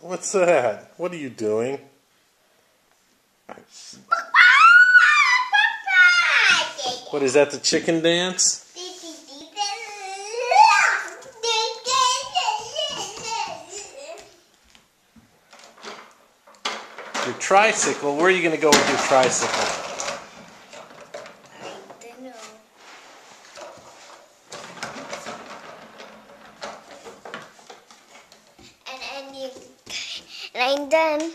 What's that? What are you doing? What is that? The chicken dance? Your tricycle? Where are you going to go with your tricycle? And, and, you, I'm done.